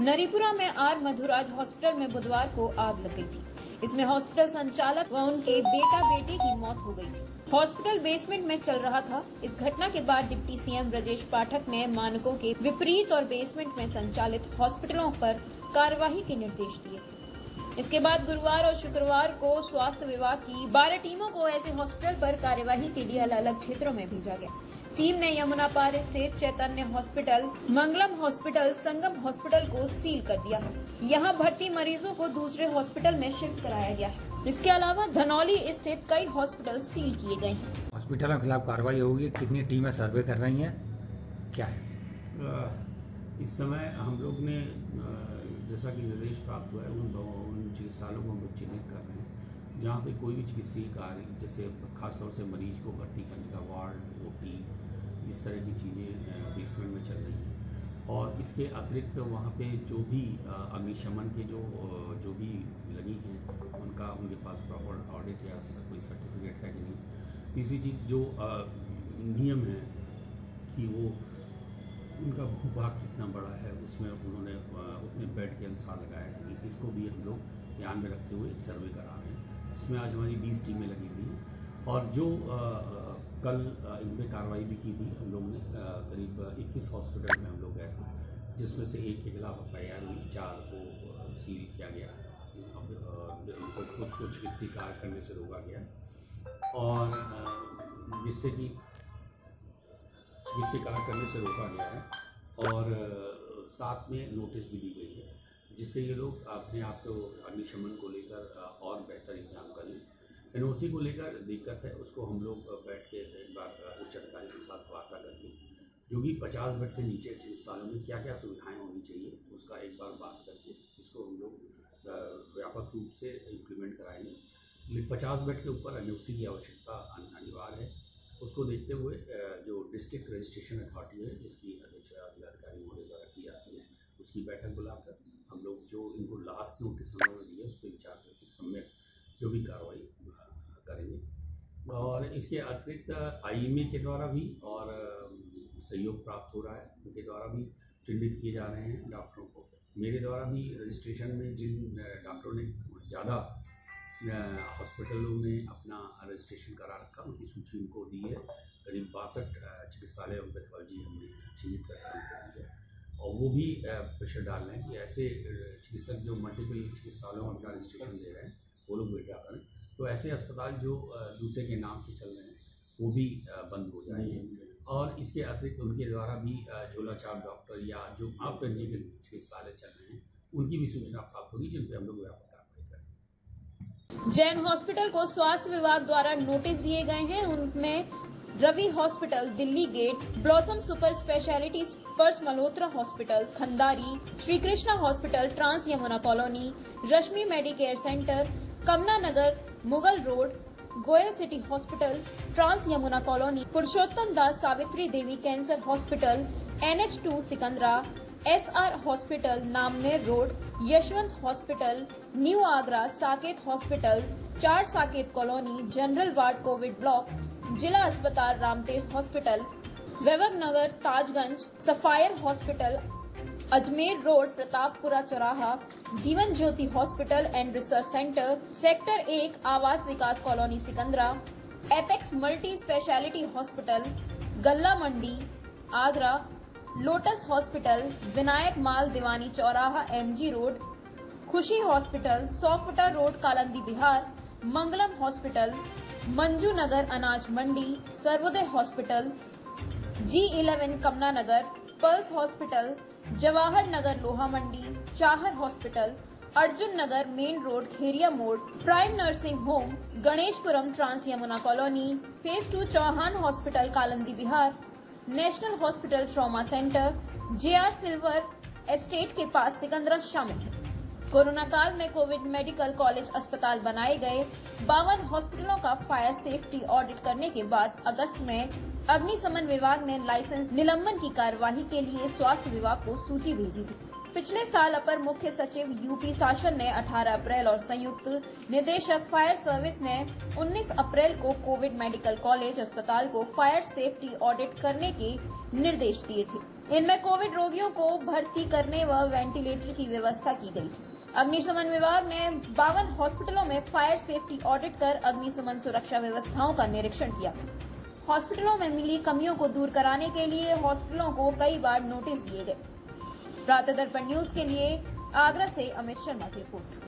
नरीपुरा में are Madhuraj hospital में बुधवार को आग लग गई थी। इसमें हॉस्पिटल संचालक व उनके बेटा बेटी की मौत हो गई थी। हॉस्पिटल बेसमेंट में चल रहा था। इस घटना के बाद डिप्टी सीएम ब्रजेश पाठक ने मानकों के विपरीत और बेसमेंट में संचालित हॉस्पिटलों पर कार्यवाही के निर्देश दिए थे। इसके बाद गुरुवार और शुक्रवार को स्वास्थ्य विभाग की बारह टीमों को ऐसे हॉस्पिटल पर कार्यवाही के लिए अलग अलग क्षेत्रों में भेजा गया। टीम ने यमुना पार स्थित Chaitanya hospital Mangalam hospital Sangam hospital को सील कर दिया है। यहाँ भर्ती मरीजों को दूसरे हॉस्पिटल में शिफ्ट कराया गया है। इसके अलावा धनौली स्थित कई हॉस्पिटल सील किए गए हैं। हॉस्पिटलों के खिलाफ कार्रवाई होगी। कितनी टीमें सर्वे कर रही हैं? क्या है? इस समय हम लोग ने जैसा कि निर्देश प्राप्त हुआ है उन उन चिकित्सालयों को हम लोग चिन्हित कर रहे हैं। जहाँ पे कोई भी चिकित्सीय कार्य, जैसे खासतौर से मरीज़ को भर्ती करने का वार्ड ओटी इस तरह की चीज़ें बेसमेंट में चल रही हैं। और इसके अतिरिक्त वहाँ पे जो भी अग्निशमन के जो जो भी लगी हैं, उनका, उनके पास प्रॉपर ऑडिट या कोई सर्टिफिकेट है कि नहीं। तीसरी चीज़ जो नियम है कि वो, उनका भूभाग कितना बड़ा है, उसमें उन्होंने उतने बेड के अनुसार लगाया कि इसको भी हम लोग ध्यान में रखते हुए एक सर्वे करा जिसमें आज हमारी बीस टीमें लगी हुई हैं। और जो अ, कल इन पर कार्रवाई भी की थी हम लोग ने करीब इक्कीस हॉस्पिटल में हम लोग गए थे जिसमें से एक के खिलाफ एफ़ आई आर हुई चार को सील किया गया। अब उनको कुछ कुछ चिकित्सीय कार्य करने से रोका गया। और जिससे कि जिससे कार्य करने से रोका गया है और साथ में नोटिस भी दी गई है जिससे ये लोग अपने आप को अग्निशमन को लेकर और एनओसी को लेकर दिक्कत है, उसको हम लोग बैठ के एक बार उच्च अधिकारी के साथ वार्ता करके, जो भी पचास बेड से नीचे चिकित्सालयों में क्या क्या सुविधाएँ होनी चाहिए, उसका एक बार बात करके इसको हम लोग व्यापक रूप से इम्प्लीमेंट कराएँगे। पचास बेड के ऊपर एन की आवश्यकता अनिवार्य है। उसको देखते हुए जो डिस्ट्रिक्ट रजिस्ट्रेशन अथॉरिटी है, जिसकी अध्यक्षता जिलाधिकारी महोदय द्वारा की जाती है, उसकी बैठक बुलाकर हम लोग जो इनको लास्ट नोटिस हम लोगों ने दिया उस पर विचार करके सम्यक जो भी कार्रवाई और इसके अतिरिक्त आईएमए के द्वारा भी और सहयोग प्राप्त हो रहा है। उनके द्वारा भी चिन्हित किए जा रहे हैं डॉक्टरों को। मेरे द्वारा भी रजिस्ट्रेशन में जिन डॉक्टरों ने ज़्यादा हॉस्पिटलों में अपना रजिस्ट्रेशन करा रखा, उनकी सूची उनको दी है। करीब बासठ चिकित्सालय और पैथोलॉजी हमने चिन्हित उनको दी है। और वो भी प्रेशर डाल रहे हैं कि ऐसे चिकित्सक जो मल्टीपल चिकित्सालयों में अपना रजिस्ट्रेशन दे रहे हैं, वो लोग विड्रा करें। तो ऐसे अस्पताल जो दूसरे के नाम से चल रहे हैं वो भी बंद हो जाएँगे। और इसके अतिरिक्त उनके द्वारा भी अ, झोला छाप डॉक्टर या जो अपंजीकृत चिकित्सालय चल रहे हैं उनकी भी सूचना प्राप्त होगी जिन पर हम लोग व्यापक कार्रवाई जैन हॉस्पिटल को स्वास्थ्य विभाग द्वारा नोटिस दिए गए हैं। उनमें Ravi hospital Delhi gate blossom super speciality Sparsh Malhotra hospital Khandari Shri Krishna hospital trans Yamuna colony Rashmi medicare centre Kamla Nagar Mughal road, Goyal city hospital, trans Yamuna colony, Purushottam Das Savitri Devi cancer hospital, NH two Sikandra S R hospital, Namner road, Yashwant hospital, new Agra Saket hospital, चार Saket colony, general ward COVID block, जिला अस्पताल Ramtej hospital Vaibhav Nagar Tajganj, sapphire hospital Ajmer road, Pratappura चौराहा, Jeevan Jyoti hospital and research centre, sector एक, Awas Vikas colony Sikandra, apex multi speciality hospital, Galla Mandi, Agra, lotus hospital, Vinayak mall Diwani चौराहा, MG road, Khushi hospital, Saufta road, Kalindi Vihar Mangalam hospital, Manju Nagar, Anaj Mandi, Sarvodaya hospital, G eleven Kamla Nagar pulse hospital, Jawahar Nagar Loha Mandi, Chahar hospital, Arjun Nagar main road Kheria Mod, prime nursing home, Ganeshpuram trans Yamuna colony, phase two Chauhan hospital, Kalindi Vihar, national hospital trauma centre J silver estate के पास सिकंदरा शामिल है। Corona काल में Covid medical college अस्पताल बनाए गए। बावन हॉस्पिटलों का फायर सेफ्टी ऑडिट करने के बाद अगस्त में अग्निशमन विभाग ने लाइसेंस निलंबन की कार्यवाही के लिए स्वास्थ्य विभाग को सूची भेजी थी। पिछले साल अपर मुख्य सचिव यूपी शासन ने 18 अप्रैल और संयुक्त निदेशक फायर सर्विस ने 19 अप्रैल को कोविड मेडिकल कॉलेज अस्पताल को फायर सेफ्टी ऑडिट करने के निर्देश दिए थे। इनमें कोविड रोगियों को भर्ती करने व वेंटिलेटर की व्यवस्था की गई थी। अग्निशमन विभाग ने बावन हॉस्पिटलों में फायर सेफ्टी ऑडिट कर अग्निशमन सुरक्षा व्यवस्थाओं का निरीक्षण किया। हॉस्पिटलों में मिली कमियों को दूर कराने के लिए हॉस्पिटलों को कई बार नोटिस दिए गए। प्रातः दर्पण न्यूज़ के लिए आगरा से अमित शर्मा की रिपोर्ट।